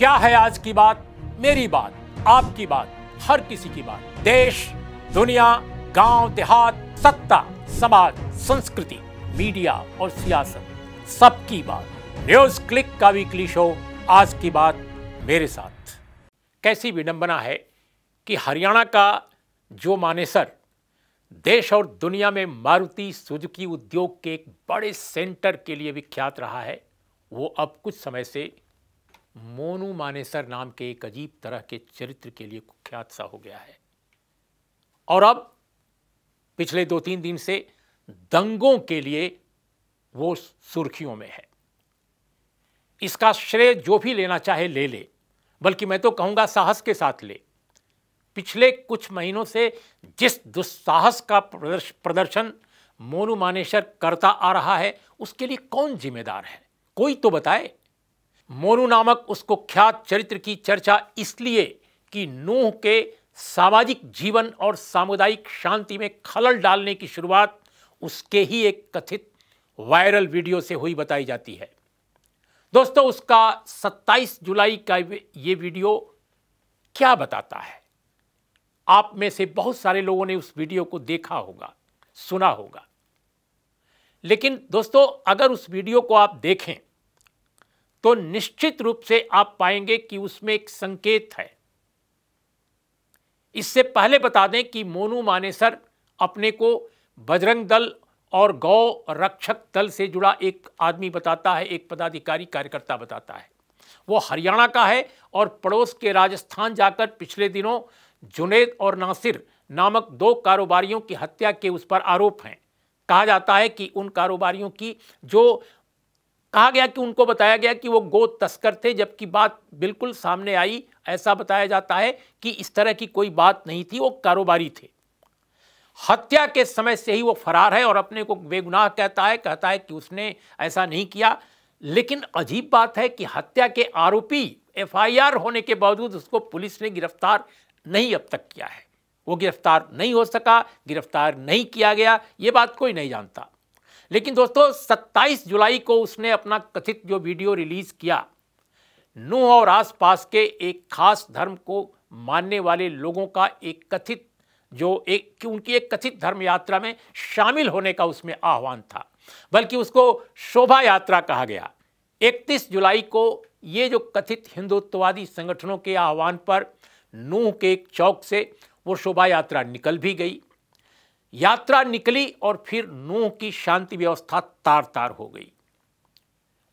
क्या है आज की बात? मेरी बात, आपकी बात, हर किसी की बात। देश, दुनिया, गाँव, देहात, सत्ता, समाज, संस्कृति, मीडिया और सियासत, सबकी बात। न्यूज़ क्लिक का वीकली शो, आज की बात मेरे साथ। कैसी विडंबना है कि हरियाणा का जो मानेसर देश और दुनिया में मारुति सुजुकी उद्योग के एक बड़े सेंटर के लिए विख्यात रहा है, वो अब कुछ समय से मोनू मानेसर नाम के एक अजीब तरह के चरित्र के लिए कुख्यात सा हो गया है। और अब, पिछले दो तीन दिन से दंगों के लिए वो सुर्खियों में है। इसका श्रेय जो भी लेना चाहे ले ले, बल्कि मैं तो कहूँगा साहस के साथ ले। पिछले कुछ महीनों से जिस दुस्साहस का प्रदर्शन मोनू मानेसर करता आ रहा है, उसके लिए कौन जिम्मेदार है? कोई तो बताए। मोनू नामक उसको ख्यात चरित्र की चर्चा इसलिए कि नूह के सामाजिक जीवन और सामुदायिक शांति में खलल डालने की शुरुआत उसके ही एक कथित वायरल वीडियो से हुई बताई जाती है। दोस्तों, उसका 27 जुलाई का ये वीडियो क्या बताता है? आप में से बहुत सारे लोगों ने उस वीडियो को देखा होगा, सुना होगा। लेकिन दोस्तों, अगर उस वीडियो को आप देखें तो निश्चित रूप से आप पाएँगे कि उसमें एक संकेत है। इससे पहले बता दें कि मोनू मानेसर अपने को बजरंग दल और गौ रक्षक दल से जुड़ा एक आदमी बताता है, एक पदाधिकारी कार्यकर्ता बताता है। वो हरियाणा का है और पड़ोस के राजस्थान जाकर पिछले दिनों जुनेद और नासिर नामक दो कारोबारियों की हत्या के उस पर आरोप हैं। कहा जाता है कि उन कारोबारियों की जो कहा गया कि उनको बताया गया कि वो गो तस्कर थे, जबकि बात बिल्कुल सामने आई। ऐसा बताया जाता है कि इस तरह की कोई बात नहीं थी, वो कारोबारी थे। हत्या के समय से ही वो फरार है और अपने को बेगुनाह कहता है कहता है कि उसने ऐसा नहीं किया। लेकिन अजीब बात है कि हत्या के आरोपी एफआईआर होने के बावजूद उसको पुलिस ने गिरफ़्तार नहीं अब तक किया है। वो गिरफ़्तार नहीं हो सका, गिरफ़्तार नहीं किया गया, ये बात कोई नहीं जानता। लेकिन दोस्तों 27 जुलाई को उसने अपना कथित जो वीडियो रिलीज़ किया, नूह और आसपास के एक खास धर्म को मानने वाले लोगों का एक कथित, जो एक उनकी एक कथित धर्म यात्रा में शामिल होने का उसमें आह्वान था। बल्कि उसको शोभा यात्रा कहा गया। 31 जुलाई को ये जो कथित हिंदुत्ववादी संगठनों के आह्वान पर नूह के एक चौक से वो शोभा यात्रा निकल भी गई। यात्रा निकली और फिर नूह की शांति व्यवस्था तार तार हो गई।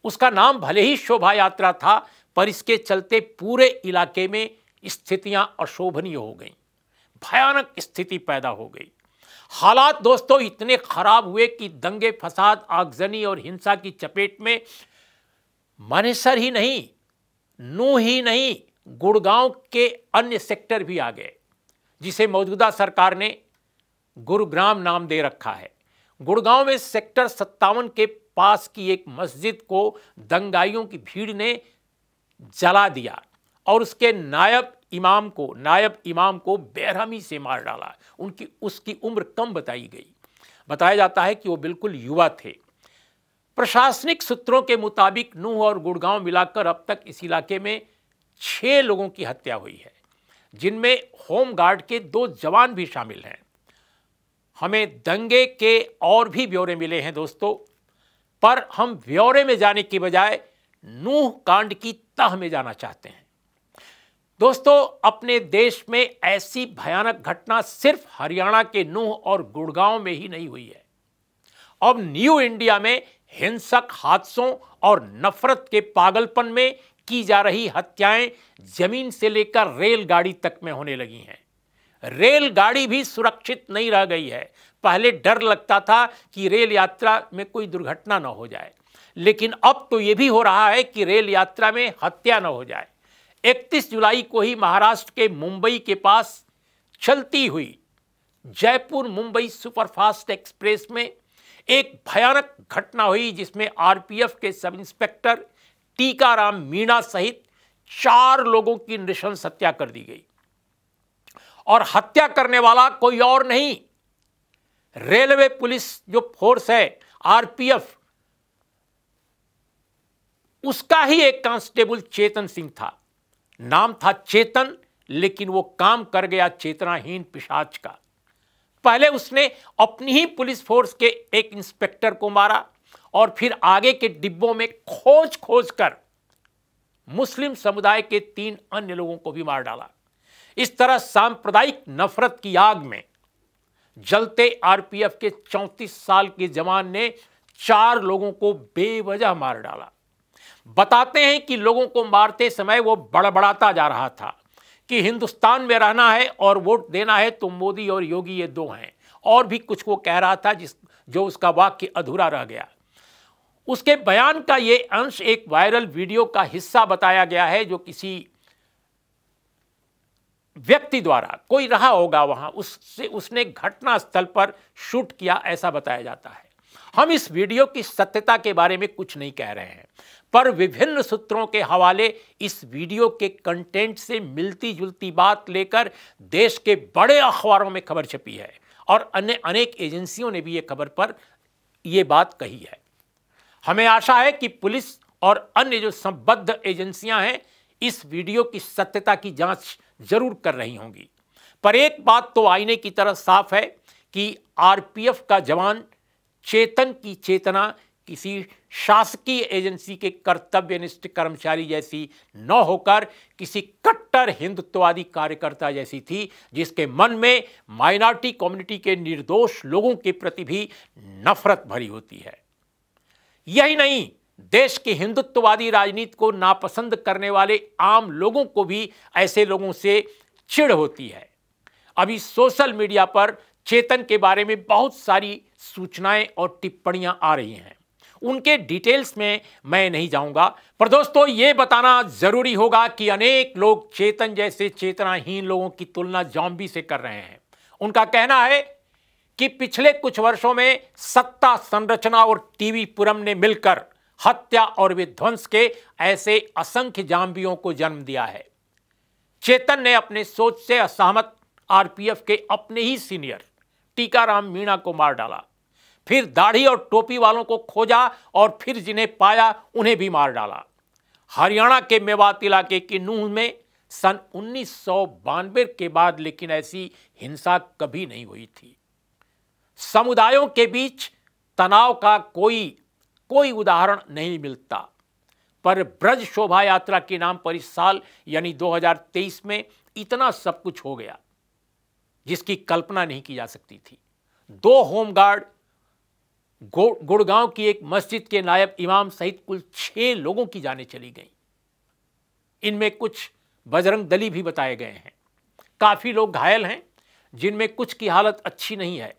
उसका नाम भले ही शोभा यात्रा था, पर इसके चलते पूरे इलाके में स्थितियाँ अशोभनीय हो गईं। भयानक स्थिति पैदा हो गई। हालात दोस्तों इतने खराब हुए कि दंगे, फसाद, आगजनी और हिंसा की चपेट में मनेसर ही नहीं नू ही नहीं, गुड़गांव के अन्य सेक्टर भी आ गए, जिसे मौजूदा सरकार ने गुरुग्राम नाम दे रखा है। गुड़गांव में सेक्टर सत्तावन के पास की एक मस्जिद को दंगाइयों की भीड़ ने जला दिया और उसके नायब इमाम को, नायब इमाम को बेरहमी से मार डाला। उनकी, उसकी उम्र कम बताई गई। बताया जाता है कि वो बिल्कुल युवा थे। प्रशासनिक सूत्रों के मुताबिक नूह और गुड़गांव मिलाकर अब तक इस इलाके में छः लोगों की हत्या हुई है, जिनमें होम गार्ड के दो जवान भी शामिल हैं। हमें दंगे के और भी ब्यौरे मिले हैं दोस्तों। पर हम ब्यौरे में जाने की बजाय नूह कांड की तह में जाना चाहते हैं। दोस्तों, अपने देश में ऐसी भयानक घटना सिर्फ़ हरियाणा के नूह और गुड़गांव में ही नहीं हुई है। अब न्यू इंडिया में हिंसक हादसों और नफरत के पागलपन में की जा रही हत्याएँ ज़मीन से लेकर रेलगाड़ी तक में होने लगी हैं। रेलगाड़ी भी सुरक्षित नहीं रह गई है। पहले डर लगता था कि रेल यात्रा में कोई दुर्घटना न हो जाए। लेकिन अब तो यह भी हो रहा है कि रेल यात्रा में हत्या न हो जाए। 31 जुलाई को ही महाराष्ट्र के मुंबई के पास चलती हुई जयपुर मुंबई सुपरफास्ट एक्सप्रेस में एक भयानक घटना हुई, जिसमें आरपीएफ के सब इंस्पेक्टर टीकाराम मीणा सहित चार लोगों की नृशंस हत्या कर दी गई। और हत्या करने वाला कोई और नहीं। रेलवे पुलिस जो फोर्स है, आरपीएफ, उसका ही एक कांस्टेबल चेतन सिंह था। नाम था चेतन, लेकिन वो काम कर गया चेतनाहीन पिशाच का। पहले उसने अपनी ही पुलिस फोर्स के एक इंस्पेक्टर को मारा और फिर आगे के डिब्बों में खोज खोज कर मुस्लिम समुदाय के तीन अन्य लोगों को भी मार डाला। इस तरह सांप्रदायिक नफरत की आग में जलते आरपीएफ के 34 साल के जवान ने चार लोगों को बेवजह मार डाला। बताते हैं कि लोगों को मारते समय वो बड़बड़ाता जा रहा था कि हिंदुस्तान में रहना है और वोट देना है तो मोदी और योगी ये दो हैं। और भी कुछ वो कह रहा था जिस, जो उसका वाक्य अधूरा रह गया। उसके बयान का ये अंश एक वायरल वीडियो का हिस्सा बताया गया है जो किसी व्यक्ति द्वारा कोई रहा होगा वहाँ, उससे, उसने घटना स्थल पर शूट किया, ऐसा बताया जाता है। हम इस वीडियो की सत्यता के बारे में कुछ नहीं कह रहे हैं, पर विभिन्न सूत्रों के हवाले इस वीडियो के कंटेंट से मिलती जुलती बात लेकर देश के बड़े अखबारों में खबर छपी है, और अन्य, अनेक एजेंसियों ने भी ये खबर पर यह बात कही है। हमें आशा है कि पुलिस और अन्य जो संबद्ध एजेंसियाँ हैं इस वीडियो की सत्यता की जाँच ज़रूर कर रही होंगी। पर एक बात तो आईने की तरह साफ़ है कि आरपीएफ का जवान चेतन की चेतना किसी शासकीय एजेंसी के कर्तव्यनिष्ठ कर्मचारी जैसी न होकर किसी कट्टर हिंदुत्ववादी कार्यकर्ता जैसी थी, जिसके मन में माइनॉरिटी कम्युनिटी के निर्दोष लोगों के प्रति भी नफरत भरी होती है। यही नहीं देश की हिंदुत्ववादी राजनीति को नापसंद करने वाले आम लोगों को भी ऐसे लोगों से चिढ़ होती है। अभी सोशल मीडिया पर चेतन के बारे में बहुत सारी सूचनाएँ और टिप्पणियाँ आ रही हैं। उनके डिटेल्स में मैं नहीं जाऊँगा, पर दोस्तों ये बताना ज़रूरी होगा कि अनेक लोग चेतन जैसे चेतनाहीन लोगों की तुलना जॉम्बी से कर रहे हैं। उनका कहना है कि पिछले कुछ वर्षों में सत्ता संरचना और टीवी पुरम ने मिलकर हत्या और विध्वंस के ऐसे असंख्य जाम्बियों को जन्म दिया है। चेतन ने अपने सोच से असहमत आरपीएफ के अपने ही सीनियर, टीकाराम मीणा को मार डाला। फिर दाढ़ी और टोपी वालों को खोजा और फिर जिन्हें पाया, उन्हें भी मार डाला। हरियाणा के मेवात इलाके की नूह में सन उन्नीस सौ बानवे के बाद लेकिन ऐसी हिंसा कभी नहीं हुई थी। समुदायों के बीच तनाव का कोई कोई उदाहरण नहीं मिलता। पर ब्रज शोभा यात्रा के नाम पर इस साल, यानी 2023 में, इतना सब कुछ हो गया, जिसकी कल्पना नहीं की जा सकती थी। दो होमगार्ड गुड़गांव की एक मस्जिद के नायब इमाम सहित कुल छह लोगों की जानें चली गई। इनमें कुछ बजरंग दली भी बताए गए हैं। काफ़ी लोग घायल हैं, जिनमें कुछ की हालत अच्छी नहीं है।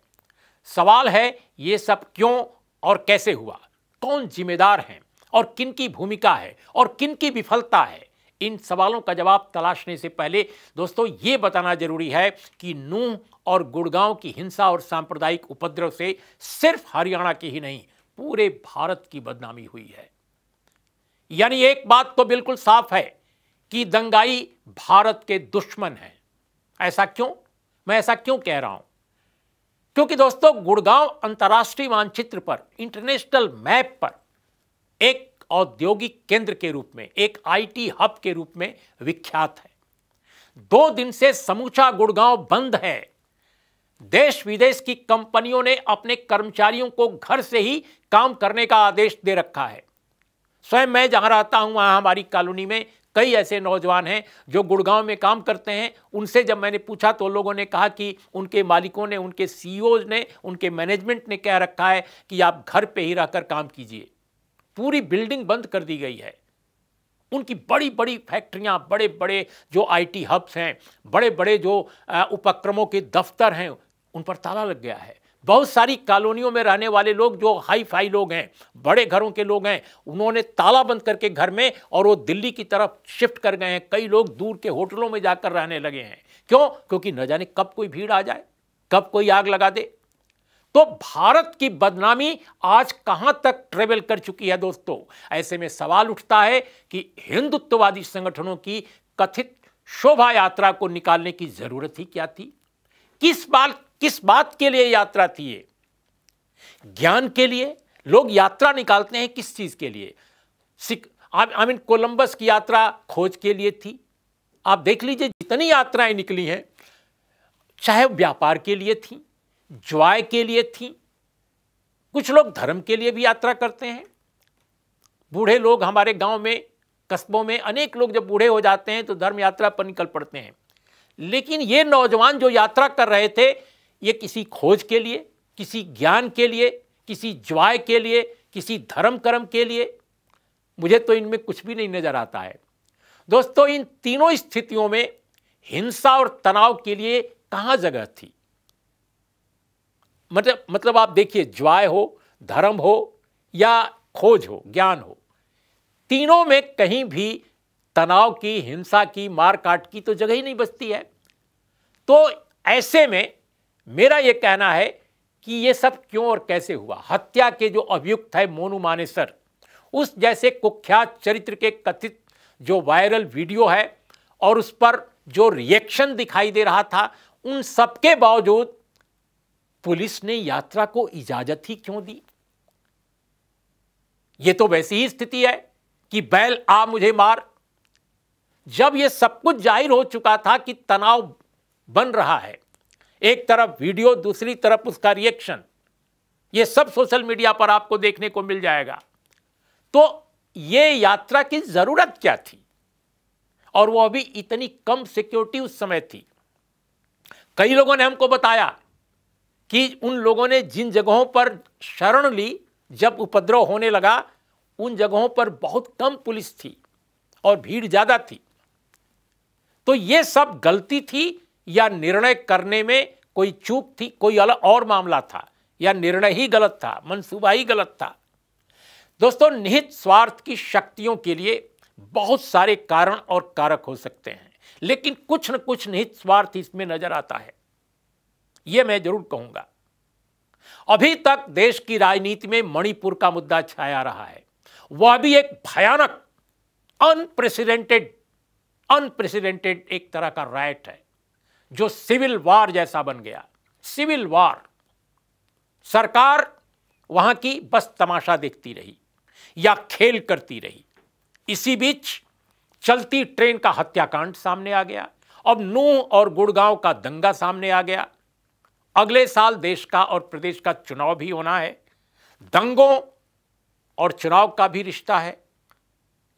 सवाल है, ये सब क्यों और कैसे हुआ? कौन जिम्मेदार हैं और किन की भूमिका है और किन की विफलता है? इन सवालों का जवाब तलाशने से पहले दोस्तों, ये बताना ज़रूरी है कि नूह और गुड़गांव की हिंसा और सांप्रदायिक उपद्रव से सिर्फ़ हरियाणा की ही नहीं, पूरे भारत की बदनामी हुई है। यानी एक बात तो बिल्कुल साफ़ है कि दंगाई भारत के दुश्मन हैं। ऐसा क्यों? मैं ऐसा क्यों कह रहा हूँ? क्योंकि दोस्तों, गुड़गांव अंतर्राष्ट्रीय मानचित्र पर इंटरनेशनल मैप पर, एक औद्योगिक केंद्र के रूप में, एक आईटी हब के रूप में विख्यात है। दो दिन से समूचा गुड़गांव बंद है। देश विदेश की कंपनियों ने अपने कर्मचारियों को घर से ही काम करने का आदेश दे रखा है। स्वयं मैं जहाँ रहता हूँ, वहाँ हमारी कॉलोनी में कई ऐसे नौजवान हैं जो गुड़गांव में काम करते हैं। उनसे जब मैंने पूछा तो लोगों ने कहा कि उनके मालिकों ने, उनके सीईओज ने, उनके मैनेजमेंट ने कह रखा है कि आप घर पर ही रहकर काम कीजिए। पूरी बिल्डिंग बंद कर दी गई है। उनकी बड़ी बड़ी फैक्ट्रियाँ बड़े बड़े जो आईटी हब्स हैं बड़े बड़े जो उपक्रमों के दफ्तर हैं, उन पर ताला लग गया है। बहुत सारी कॉलोनियों में रहने वाले लोग जो हाई फाई लोग हैं, बड़े घरों के लोग हैं, उन्होंने ताला बंद करके घर में और वो दिल्ली की तरफ़ शिफ्ट कर गए हैं। कई लोग दूर के होटलों में जाकर रहने लगे हैं। क्यों? क्योंकि न जाने कब कोई भीड़ आ जाए, कब कोई आग लगा दे। तो भारत की बदनामी आज कहाँ तक ट्रेवल कर चुकी है दोस्तों? ऐसे में सवाल उठता है कि हिंदुत्ववादी संगठनों की कथित शोभा यात्रा को निकालने की ज़रूरत ही क्या थी? किस बात किस बात के लिए यात्रा थी ये? ज्ञान के लिए? लोग यात्रा निकालते हैं किस चीज़ के लिए? आई मीन कोलंबस की यात्रा खोज के लिए थी। आप देख लीजिए जितनी यात्राएँ निकली हैं, चाहे व्यापार के लिए थी, ज्वाय के लिए थी, कुछ लोग धर्म के लिए भी यात्रा करते हैं। बूढ़े लोग हमारे गाँव में, कस्बों में अनेक लोग जब बूढ़े हो जाते हैं तो धर्म यात्रा पर निकल पड़ते हैं। लेकिन ये नौजवान जो यात्रा कर रहे थे ये किसी खोज के लिए, किसी ज्ञान के लिए, किसी ज्वाय के लिए, किसी धर्म कर्म के लिए। मुझे तो इनमें कुछ भी नहीं नज़र आता है। दोस्तों, इन तीनों स्थितियों में हिंसा और तनाव के लिए कहाँ जगह थी? मतलब मतलब आप देखिए, ज्वाय हो, धर्म हो, या खोज हो, ज्ञान हो, तीनों में कहीं भी तनाव की, हिंसा की, मार काट की तो जगह ही नहीं बचती है। तो ऐसे में मेरा यह कहना है कि ये सब क्यों और कैसे हुआ? हत्या के जो अभियुक्त है मोनू मानेसर, उस जैसे कुख्यात चरित्र के कथित जो वायरल वीडियो है और उस पर जो रिएक्शन दिखाई दे रहा था, उन सबके बावजूद पुलिस ने यात्रा को इजाज़त ही क्यों दी? यह तो वैसी ही स्थिति है कि बैल आ मुझे मार। जब यह सब कुछ ज़ाहिर हो चुका था कि तनाव बन रहा है एक तरफ़ वीडियो, दूसरी तरफ़ उसका रिएक्शन यह सब सोशल मीडिया पर आपको देखने को मिल जाएगा। तो यह यात्रा की ज़रूरत क्या थी? और वो अभी इतनी कम सिक्योरिटी उस समय थी। कई लोगों ने हमको बताया कि उन लोगों ने जिन जगहों पर शरण ली, जब उपद्रव होने लगा, उन जगहों पर बहुत कम पुलिस थी और भीड़ ज़्यादा थी। तो यह सब गलती थी या निर्णय करने में कोई चूक थी, कोई अलग और मामला था, या निर्णय ही गलत था मनसूबा ही गलत था। दोस्तों, निहित स्वार्थ की शक्तियों के लिए बहुत सारे कारण और कारक हो सकते हैं, लेकिन कुछ न कुछ निहित स्वार्थ इसमें नज़र आता है। यह मैं ज़रूर कहूँगा। अभी तक देश की राजनीति में मणिपुर का मुद्दा छाया रहा है। वह भी एक भयानक अनप्रेसिडेंटेड अनप्रेसिडेंटेड एक तरह का राइट है। जो सिविल वार जैसा बन गया। Civil war. सरकार वहाँ की बस तमाशा देखती रही, या खेल करती रही। इसी बीच चलती ट्रेन का हत्याकांड सामने आ गया, अब नूह और गुड़गांव का दंगा सामने आ गया। अगले साल देश का और प्रदेश का चुनाव भी होना है। दंगों और चुनाव का भी रिश्ता है।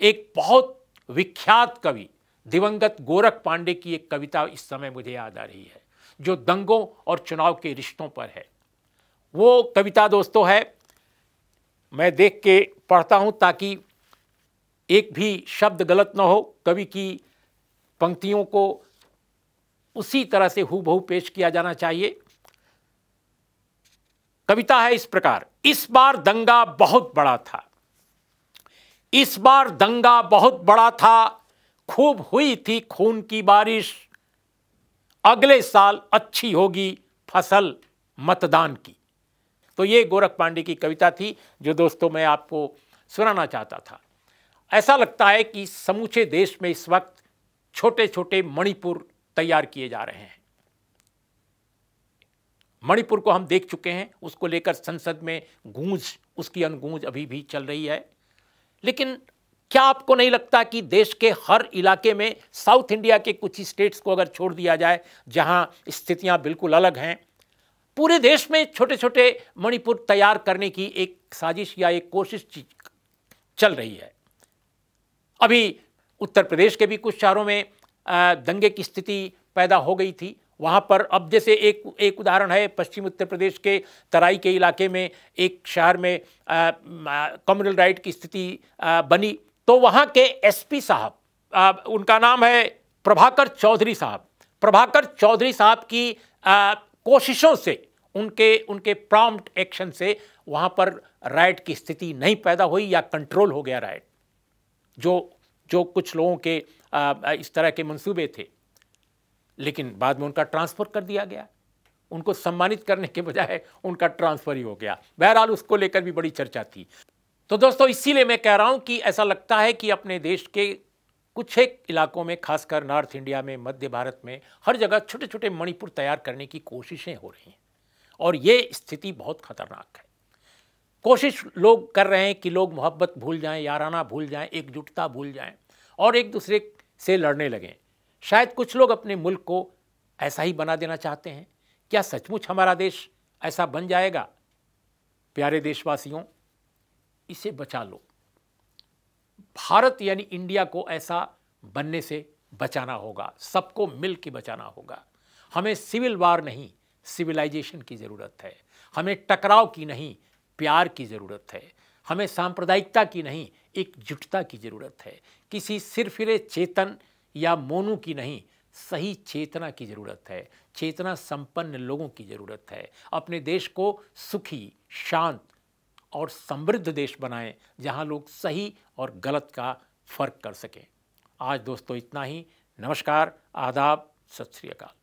एक बहुत विख्यात कवि दिवंगत गोरख पांडे की एक कविता इस समय मुझे याद आ रही है, जो दंगों और चुनाव के रिश्तों पर है। वो कविता दोस्तों है, मैं देख के पढ़ता हूँ ताकि एक भी शब्द गलत ना हो, कवि की पंक्तियों को उसी तरह से हु पेश किया जाना चाहिए। कविता है इस प्रकार, इस बार दंगा बहुत बड़ा था। इस बार दंगा बहुत बड़ा था खूब हुई थी खून की बारिश। अगले साल अच्छी होगी फ़सल मतदान की। तो ये गोरख पांडे की कविता थी जो दोस्तों मैं आपको सुनाना चाहता था। ऐसा लगता है कि समूचे देश में इस वक्त छोटे छोटे मणिपुर तैयार किए जा रहे हैं। मणिपुर को हम देख चुके हैं, उसको लेकर संसद में गूंज, उसकी अनगूंज अभी भी चल रही है। लेकिन क्या आपको नहीं लगता कि देश के हर इलाके में साउथ इंडिया के कुछ ही स्टेट्स को अगर छोड़ दिया जाए, जहाँ स्थितियाँ बिल्कुल अलग हैं? पूरे देश में छोटे छोटे मणिपुर तैयार करने की एक साजिश या एक कोशिश चल रही है। अभी उत्तर प्रदेश के भी कुछ शहरों में दंगे की स्थिति पैदा हो गई थी। वहाँ पर अब जैसे एक एक उदाहरण है, पश्चिम उत्तर प्रदेश के तराई के इलाके में एक शहर में कम्युनल राइट की स्थिति बनी। तो वहाँ के एसपी साहब उनका नाम है प्रभाकर चौधरी साहब। प्रभाकर चौधरी साहब की आ, कोशिशों से उनके उनके प्रॉम्प्ट एक्शन से वहाँ पर राइट की स्थिति नहीं पैदा हुई या कंट्रोल हो गया राइट जो जो कुछ लोगों के आ, इस तरह के मंसूबे थे। लेकिन बाद में उनका ट्रांसफ़र कर दिया गया। उनको सम्मानित करने के बजाय उनका ट्रांसफ़र ही हो गया। बहरहाल उसको लेकर भी बड़ी चर्चा थी। तो दोस्तों, इसीलिए मैं कह रहा हूँ कि ऐसा लगता है कि अपने देश के कुछ एक इलाकों में, खासकर नॉर्थ इंडिया में, मध्य भारत में, हर जगह छोटे छोटे मणिपुर तैयार करने की कोशिशें हो रही हैं। और ये स्थिति बहुत खतरनाक है। कोशिश लोग कर रहे हैं कि लोग मोहब्बत भूल जाएँ, याराना भूल जाएँ, एकजुटता भूल जाएँ, और एक दूसरे से लड़ने लगें। शायद कुछ लोग अपने मुल्क को ऐसा ही बना देना चाहते हैं। क्या सचमुच हमारा देश ऐसा बन जाएगा? प्यारे देशवासियों इसे बचा लो। भारत यानी इंडिया को ऐसा बनने से बचाना होगा, सबको मिल के बचाना होगा। हमें सिविल वार नहीं, सिविलाइजेशन की ज़रूरत है। हमें टकराव की नहीं, प्यार की ज़रूरत है। हमें सांप्रदायिकता की नहीं, एकजुटता की ज़रूरत है। किसी सिरफिरे चेतन या मोनू की नहीं, सही चेतना की ज़रूरत है। चेतना संपन्न लोगों की ज़रूरत है। अपने देश को सुखी, शांत और समृद्ध देश बनाएँ, जहाँ लोग सही और गलत का फ़र्क कर सकें। आज दोस्तों इतना ही। नमस्कार, आदाब, सत श्री अकाल।